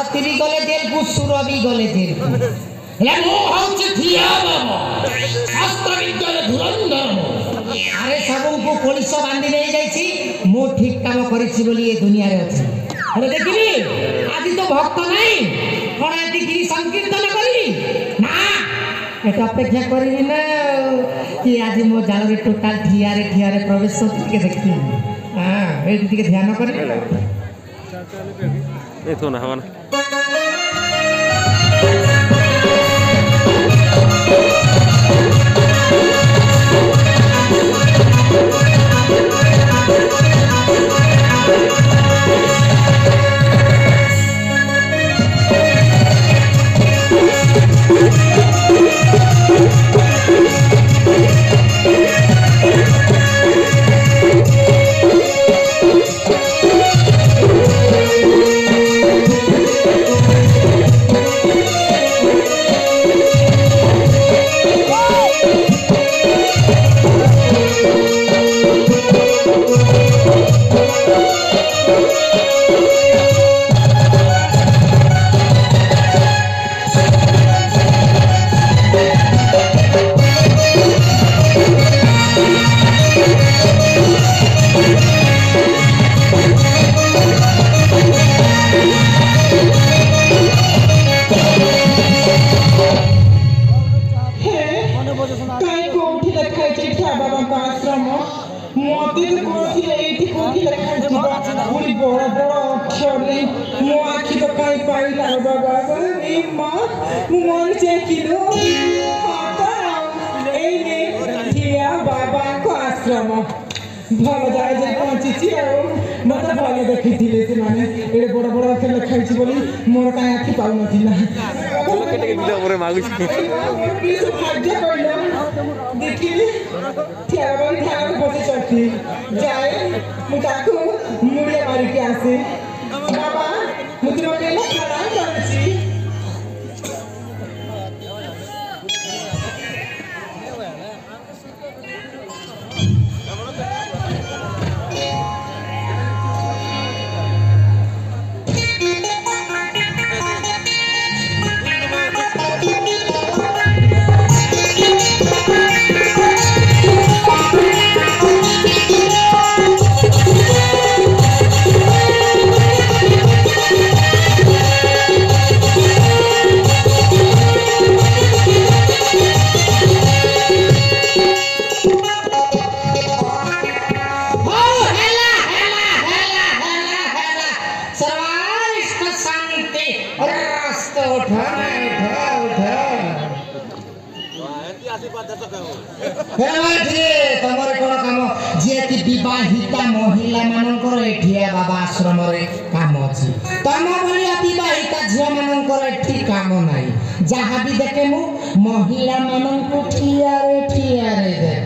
শাস্ত্রী গলে দেলপু সুরবি গলে দেলপু এমন হচ্ছে থিয়া বাবা শাস্ত্রী গলে ধুরন্ধর আরে সবুকু পুলিশ বান্ধি নেই যাইছি মু ঠিক কাম করেছি বলি এ দুনিয়ারে আছে আরে দেখিলি আজি তো ভক্ত নাই কোন এটি গিরি সংকীর্তন করি না এটা অপেক্ষা করিনি না কি আজি মো জালরে টোটাল প্রবেশ দেখি হ্যাঁ ধ্যান না ଏଡ଼େ ବଡ଼ ବଡ଼ ଅକ୍ଷର ଲେଖା ହେଇଛି ବୋଲି ମୋର କାହିଁ ଆଖି ପାଉନଥିଲା ଦେଖିଲି ଠିଆ କରି ଧ୍ୟାନ ବସିଛନ୍ତି ମୁଁ ତାକୁ ମୁଳିଆ ମାରିକି ଆସେ ବାବା ମୁଁ ତୁମକୁ সাহাবি দেখে মু মহিলা মানুষ ঠিয়ারে ঠিয়ারে দেখে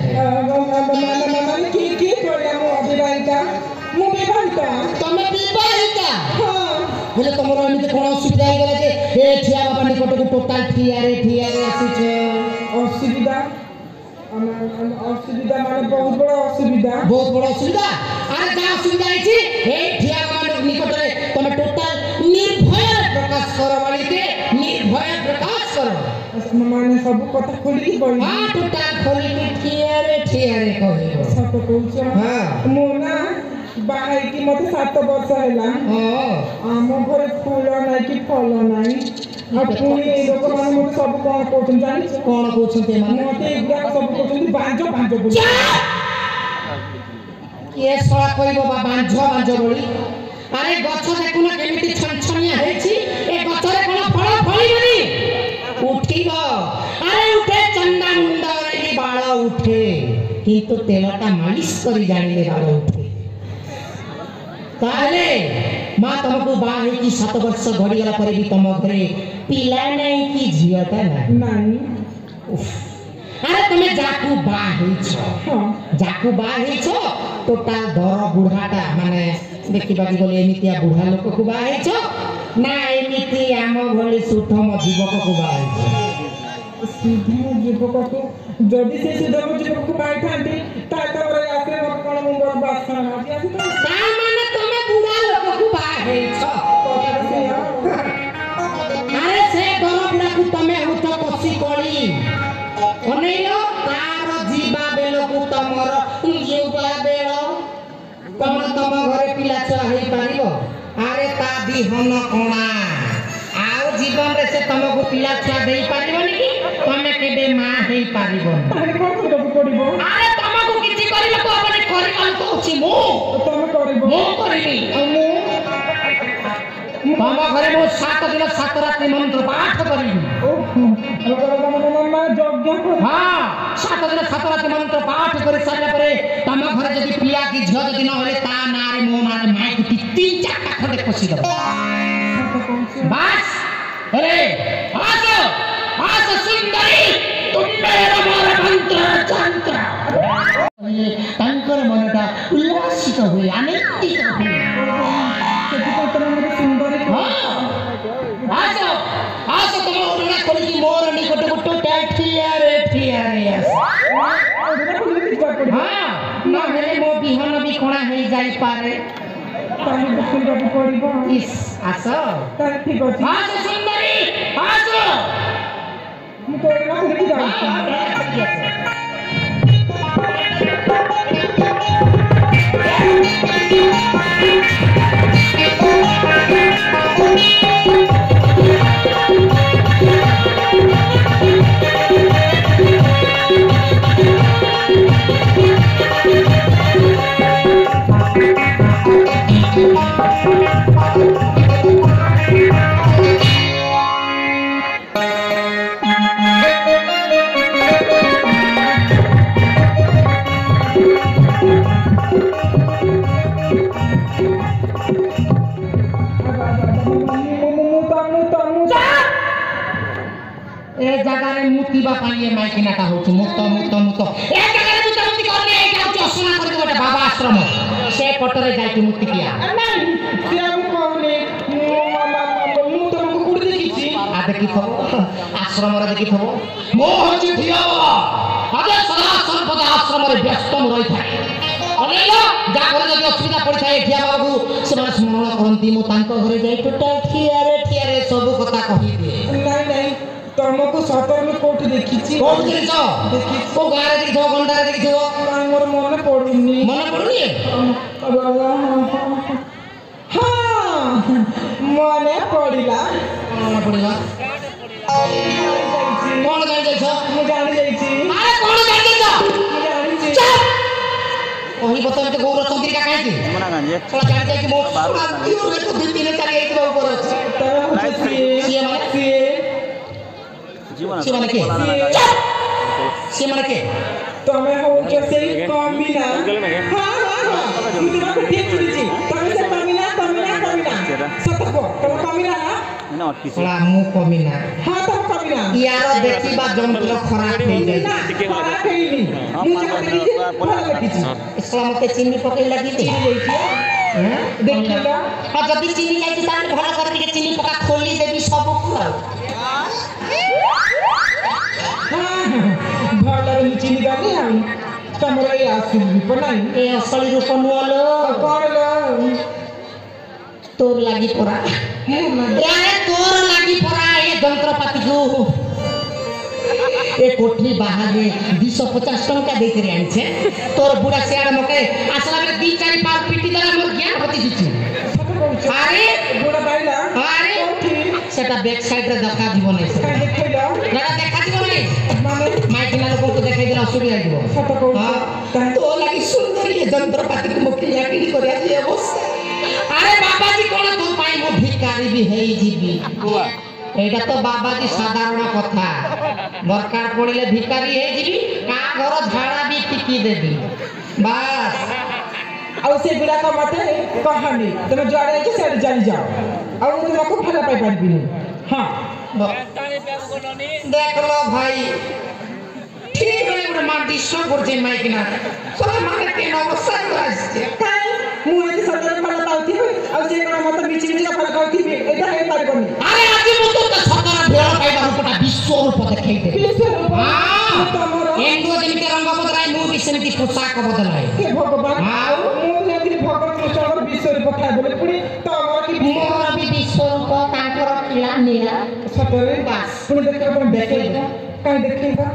কি কি তোমার এমনি কোন অসুবিধা হয়ে গেলে যে ঠিয়া বাবা নিকটকু টোটাল ঠিয়ারে ঠিয়ারে আসিছে অসুবিধা অসুবিধা মানে বহুত বড় অসুবিধা বহুত বড় অসুবিধা আর যা অসুবিধা হয়েছে নির্ভয় প্রকাশ ମାନେ ସବୁ କଥା ଖୋଲିକି କହିବେ ହଁ ତୁ ତା ଖୋଲିକି ଠିଆରେ ଠିଆରେ କହିବ ସତ କହୁଛ ମୋ ନା ବାହା ହେଇକି ମତେ ସାତ ବର୍ଷ ହେଲା ଆମ ଘରେ ଫୁଲ ନାହିଁ କି ଫଳ ନାହିଁ ପୁଣି ଲୋକମାନେ ସବୁ କଣ କଣ କହୁଛନ୍ତି ସବୁ କହୁଛନ୍ତି କିଏ ବା ଆରେ ଗଛ ଦେଖୁନ କେମିତି ହେଇଛି ଏ ଗଛରେ କଣ ଫଳ ଫଳିବନି ग अरे उठे चंदा मुंडा वाली बाड़ा उठे किंतु तो तेलाटा मालिश करी जाने बाड़ा उठे काले माँ तुमको बाहे की सात वर्ष घड़ी गला पर भी तुम घरे पिला नहीं की झियाटा नहीं उफ আরে তুমি যাকু বা হইছ যাকু বা হইছ টোটাল ধর বুড়াটা মানে দেখিবাকে গলে এমিতিয়া বুড়া লোককু বা হইছ না এমিতি আম ভলি সুঠম যুবককু বা হইছ সুধম যুবককু যদি সে সুধম যুবককু পাইথান্তি তাহলে আসলে মোর কোন মুন্ডর বাসনা আজি আজি তার মানে তুমি বুড়া লোককু বা হইছ আরে সে গরম নাকু তুমি হতো কষি কলি ଅନେଇଲ ତାର ଯିବା ବେଳକୁ ତମର ଯିବା ବେଳ ତମ ତମ ଘରେ ପିଲା ଛୁଆ ହେଇପାରିବ ଆରେ ତା ବିହନ କଣା ଆଉ ଜୀବନରେ ସେ ତମକୁ ପିଲା ଛୁଆ ଦେଇପାରିବନି କି ତମେ କେବେ ମା ହେଇପାରିବ ଆରେ ତମକୁ କିଛି କରିବାକୁ ହବନି କରିବାକୁ ଅଛି ମୁଁ ମୁଁ କରିବି ମୁଁ ତମ ଘରେ ମୁଁ ସାତ ଦିନ ସାତ ରାତ୍ରି ମନ୍ତ୍ର ପାଠ କରିବି হ্যাঁ সাত দিন সাত রাত মন্ত্র পাঠ করে সারা পরে তম ঘরে যদি পিয়া কি ঝিও যদি ন হলে তা নারে মো নারে মাইক কি তিন চারটা খড়ে কষি দেব বাস আরে আসো আসো সুন্দরী তুমে আমার মন্ত্র তাঙ্কর মনটা উল্লাসিত হয়ে আনন্দিত হয়ে जानिस पारे इस आस तर ठीक हो सुन्दरी आज म त जान्छु লেখা হচ্ছে মুক্ত মুক্ত মুক্ত এই জায়গায় সে পটরে যাইকি মুক্তি কিয়া ঘরে যদি অসুবিধা পড়িଥାଏ ঝিয়া ସେମାନେ ସ୍ମରଣ ମୁଁ ତାଙ୍କ ଘରେ ଯାଇ ଠିଆରେ ସବୁ କଥା କହିବେ ନାଇଁ ନାଇଁ ତମକୁ ସତରେ ମୁଁ କୋଉଠି ଦେଖିଛି କୋଉଠି ଦେଖିଛ କୋଉ ଗାଁରେ ଦେଖିଥିବ ଗଣ୍ଡାରେ ଦେଖିଥିବ ମୋର ମନେ ପଡୁନି ମନେ ପଡୁନି ହଁ ମନେ ପଡିଲା ମନେ ପଡିଲା କଣ ଜାଣିଯାଇଛ ମୁଁ ଜାଣିଯାଇଛି କଣ ଜାଣିଯାଇଛ କହିବ ତ ମୋତେ ଗୌର ଚନ୍ଦ୍ରିକା କାହିଁକି ଜାଣିଯାଇଛି ମୋ ଦିନେ ଚାଲି ଯାଇଥିବା ଉପରେ ଅଛି ସିଏ ମାନେ ସେମାନେ କିଏ ସେମାନେ କିଏ ତମେ ହଉଛ ସେଇ କମିନା ମୁଁ ତୁମକୁ ଠିକ୍ ଶୁଣିଛି ତମେ ସେ କମିନା କମିନା କମିନା ସତ କୁହ ତମେ କମିନା ନା ଶଳା ମୁଁ କମିନା ହଁ ତମ କମିନା ୟାର ଦେଖିବା ଜନ୍ତୁର ଖରାପ ହେଇଯାଇଛି ଖରାପ ହେଇନି ମୁଁ ଯାହା ଦେଖିଛି ଭଲ ଦେଖିଛି ଶଳା ମତେ ଚିନି ପକେଇ ଲାଗିଛି ଦେଖିଲ ହଁ ଯଦି ଚିନି ଯାଇଛି ତାହେଲେ ଭଲ କରି ଟିକେ ଚିନି ପକା ଖୋଲି ଦେବି ସବୁକୁ ଆଉ మించింది కానీ తమరై ఆసింది పనాయి ఏ అసలు రూపం వాళ్ళు కోరలు তোর লাগি পড়া তোর লাগি পড়া এ যন্ত্রপাতিকু এ কোঠি বাহারে দুইশো পচাশ টঙ্কা দিয়ে করে আনছে তোর বুড়া সিয়ার মকে আসলা বেলা দুই চারি পাঁচ পিটি দ্বারা মোর জ্ঞান হতে দিচ্ছে সেটা ব্যাক সাইডে দেখা দিব না লাগে মাইকিনা ଲୋକଙ୍କୁ ଦେଖେଇ ଦେଲେ ଅସୁବିଧା ହେଇଯିବ ତୋ ଲାଗି ସୁନ୍ଦରୀ ଯନ୍ତ୍ରପାତିକୁ ମୁଁ କିଣା କିଣି କରିବା ଯେ ଅବସ୍ଥା ଆରେ ବାବାଜୀ କଣ ତୋ ପାଇଁ ମୁଁ ଭିକାରୀ ବି ହେଇଯିବି ଏଇଟା ତ ବାବାଜୀ ସାଧାରଣ କଥା ଦରକାର ପଡ଼ିଲେ ଭିକାରୀ ହେଇଯିବି କାଁ ଘର ଝାଡ଼ା ବି ଟିକି ଦେବି ବାସ୍ ଆଉ ସେଗୁଡ଼ାକ ମତେ କହନି ତମେ ଯୁଆଡ଼େ ଯାଇଛ ସିଆଡ଼େ ଚାଲିଯାଅ ଆଉ ମୁଁ ତୁମକୁ ଭଲ ପାଇପାରିବିନି ହଁ দেখলো ভাই ঠিক হলে ওরা মা দৃশ্য করছে মাই কিনা সবাই মানে কেন অবস্থায় আসছে তাই মুহূর্তে সরকার ফল পাউথিবে আর সে কোন মত মিছি মিছি ফল পাউথিবে এটা হয়ে পারবনি আরে আজি মত তো সরকার বেড়া পাইবা গোটা বিশ্বর পথে খেইবে এন্দ্র যেমিতি রঙ্গ বদলায় মু বি সেমিতি ভগবান মু যেমিতি বলে পুনি তো मिनट तक अपन बैठेगा कहीं देखेगा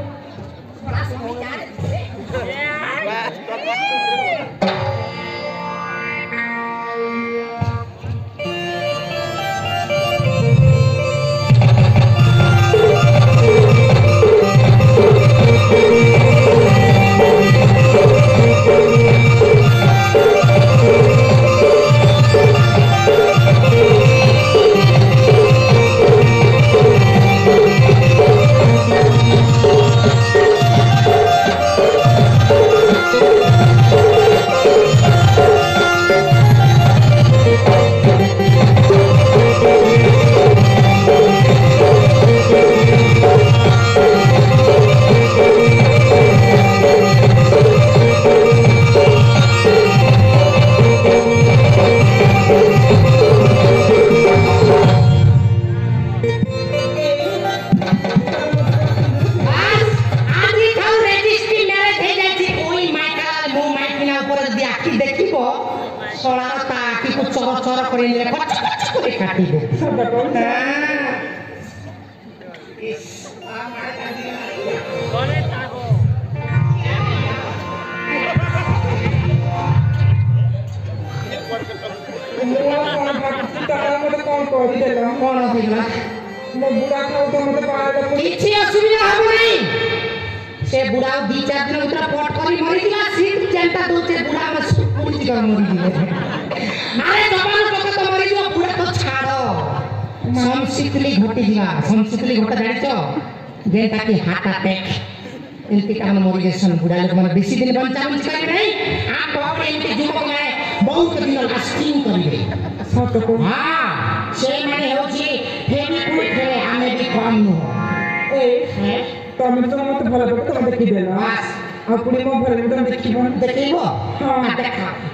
କିଛି ଅସୁବିଧା ହବ ନାହିଁ ସେ ବୁଢ଼ା ଆଉ ଦି ଚାରି ଦିନ ଭିତରେ ପଟ କରି ମରିଥିଲା ସିଏ ଚିନ୍ତା ଦଉଛେ ବୁଢ଼ା ଆମେ ପୁଣି ମରିଯିବେ ଆରେ ଜମାନ ପକ ତ ମରିଯିବ ବୁଢ଼ା ତ ଛାଡ଼ ସଂଶିତଲି ଘଟିଯିବା ସଂଶିତଲି ଘଟ ଜାଣିଛ ଯେନ୍ତାକି ହାର୍ଟ ଆଟାକ୍ ଏମିତି କାମ ମରିଯାଇସନ୍ ବୁଢ଼ା ଲୋକମାନେ ବେଶୀ ଦିନ ବଞ୍ଚା ବଞ୍ଚି ପାରିବେ ନାହିଁ ଆମ ପରେ ଏମିତି ଯୁବକମାନେ ବହୁତ ଦିନ ଲାଷ୍ଟିଂ କରିବେ ହଁ ସେମାନେ ହେଉଛି ଫେରି ପୁଣି नो ए ତମେ ତ ମତେ ଭଲ ଭାବେ ତମେ ଦେଖିଦେଲ ଆଉ ପୁଣି ମୋ ଭଲ ତମେ ଦେଖିବ ଦେଖେଇବ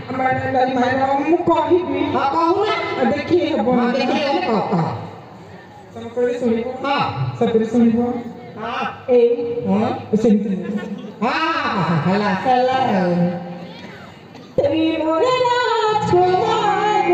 ହଁ ଦେଖ ମୁଁ କହିବି ହଁ କହୁନା ଦେଖେଇ ହେବ ଦେଖେଇ ହେଲେ କହ ତମେ କହିଲେ ଶୁଣିବ ହଁ ସତରେ ଶୁଣିବ ଏଇ ହଁ ସେମିତି ହଁ ହେଲା ହେଲା ଆଉ ତେରି ମୋର ରାଜକୁମାର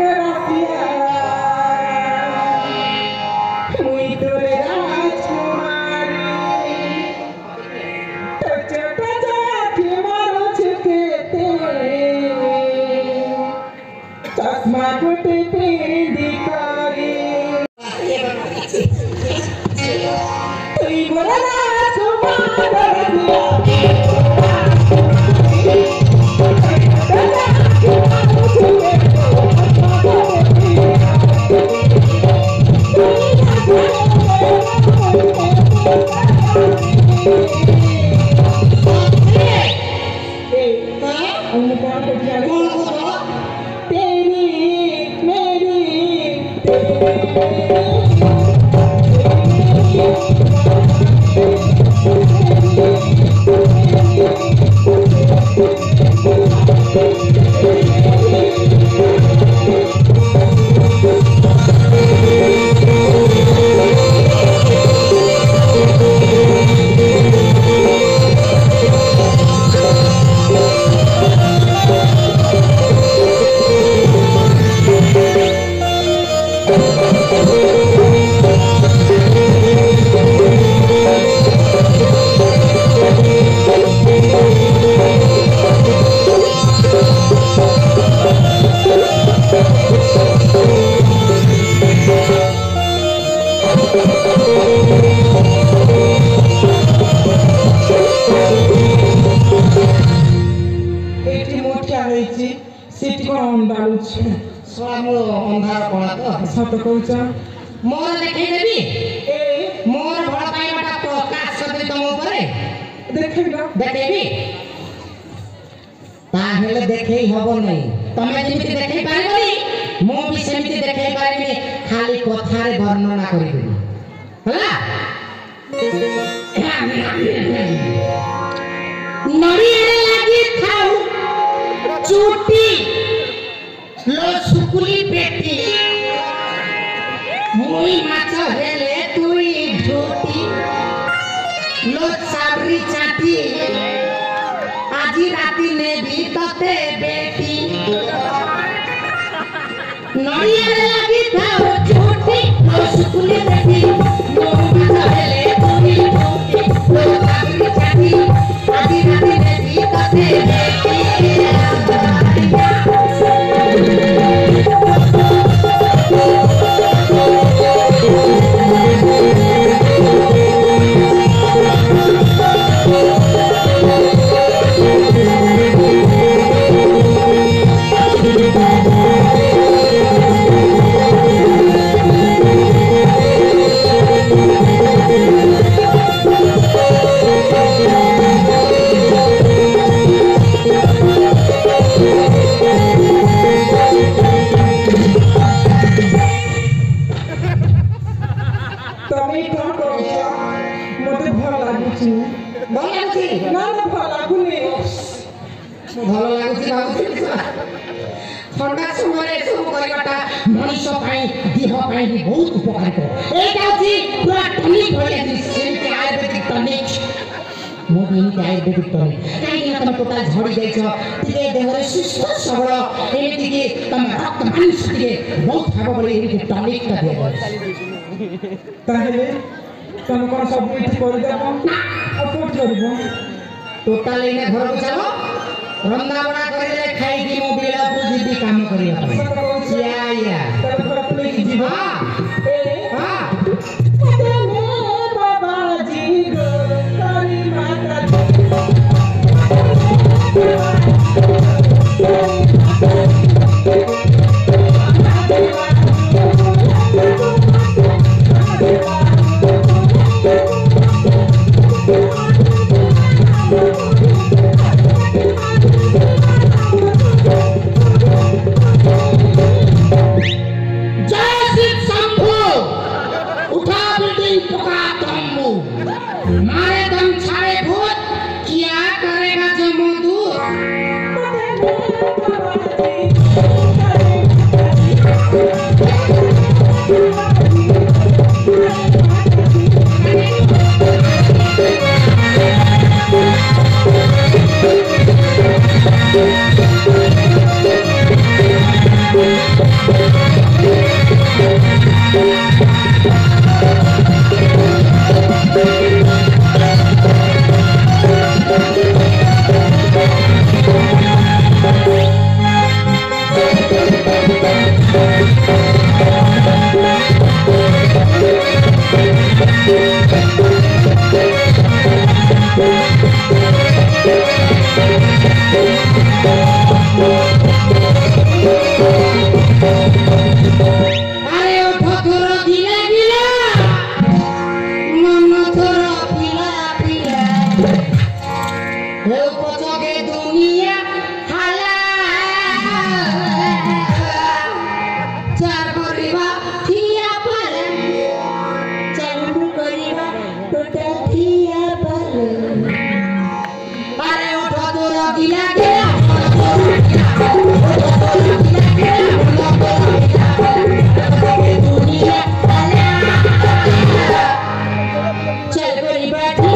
Lord. কৌছ ମୋର ଦେଖେଇ ଦେବି ମୋର ଭଲ ପାଇବାଟା ପ୍ରକାଶ କରିଦେବି ତମ ଉପରେ ଦେଖେଇବି ତାହେଲେ ଦେଖେଇ ହବ ନାହିଁ ତମେ ଯେମିତି ଦେଖେଇ ପାରିବନି ମୁଁ ବି ସେମିତି ଦେଖେଇ ପାରିବି ଖାଲି କଥାରେ ବର୍ଣ୍ଣନା କରିଦେବି ହେଲା ନଡ଼ିଆରେ ଲାଗିଥାଉ ଚୁଟି ଲ ଶୁକୁଲି ପେଟି রুই মাছ হেলে তুই ঝুটি লোক সাবরি চাটি আজি রাতি নেবি ততে বেটি নড়িয়া লাগি থাও ঝুটি লোক সুকুলি দেখি রুই মাছ হেলে তুই ঝুটি লোক সাবরি চাটি আজি রাতি নেবি ততে বেটি ସେବନ କରିବାଟା ମଣିଷ ପାଇଁ ଦେହ ପାଇଁ ବି ବହୁତ ଉପକାରିକ ଏଇଟା ହେଉଛି ପୁରା ଟନିକ୍ ଭଳିଆ ଜିନିଷ ଯେମିତି ଆୟୁର୍ବେଦିକ ଟନିକ୍ ମୁଁ ବି ଏମିତି ଆୟୁର୍ବେଦିକ ଟନିକ୍ କାହିଁକିନା ତମେ ଟୋଟାଲ ଝଡ଼ି ଯାଇଛ ଟିକେ ଦେହରେ ସୁସ୍ଥ ସବଳ ଏମିତିକି ତମ ରକ୍ତ ମାଂସ ଟିକେ ବହୁତ ହେବ ବୋଲି ଏମିତି ଟନିକ୍ଟା ଦିଆଯାଉଛି ତାହେଲେ ତମେ କ'ଣ ସବୁ ଏଠି କରିଦେବ ଆଉ କୋଉଠି କରିବ ଟୋଟାଲ ଏଇନା ଘରକୁ ଚାଲ રમનાવડા કરીને ખાઈ ગઈ મોબાઈલ આપું જીતી કામ કરી આપણે યા યા પ્લીઝ જીવા Thank you. back.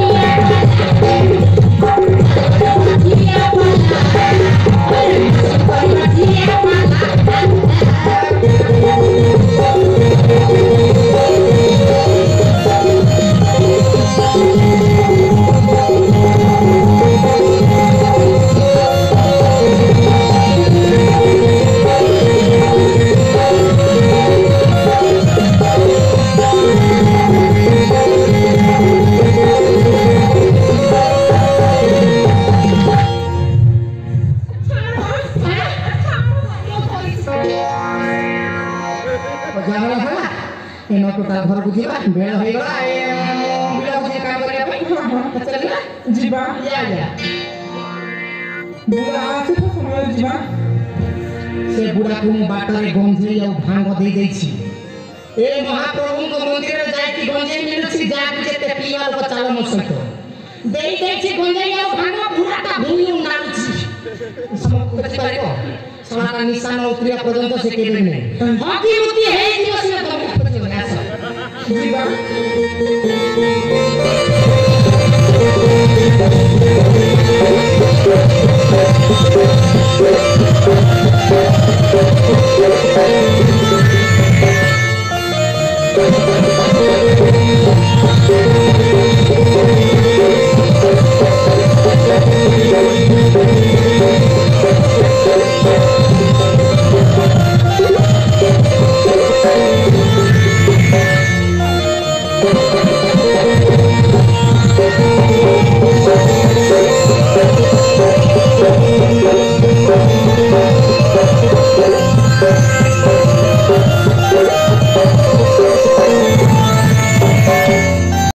ଝଗଡ଼ା ହେଲା ଏ ନ ଟୋଟାଲ ଘରକୁ ଯିବା ବେଳ ହେଇଗଲା ଏ ବୁଲାବୁଲି କାମ କରିବା ପାଇଁ ଚାଲିଲା ଯିବା ବୁଢ଼ା ଆସୁଛ ସମୟରେ ଯିବା ସେ ବୁଢ଼ାକୁ ମୁଁ ବାଟରେ ଗଞ୍ଜେଇ ଆଉ ଭାଙ୍ଗ ଦେଇ ଦେଇଛି ଏ ମହାପ୍ରଭୁଙ୍କ ମନ୍ଦିର ଯାଇକି ଗଞ୍ଜେଇ ମିଳୁଛି ଯାହାକୁ ଯେତେ ପିଇବା ଲୋକ ଚାଲ ମୋ ସହିତ ଦେଇ ଦେଇଛି ଗଞ୍ଜେଇ ଆଉ ଭାଙ୍ଗ ବୁଢ଼ାଟା ଭୂମି ନାଳୁଛି ବୁଝିପାରିବ सोना निशान उतरिया पर्यंत से केबे ने हकी होती है इन दिवस में तो पति बना सा जीवा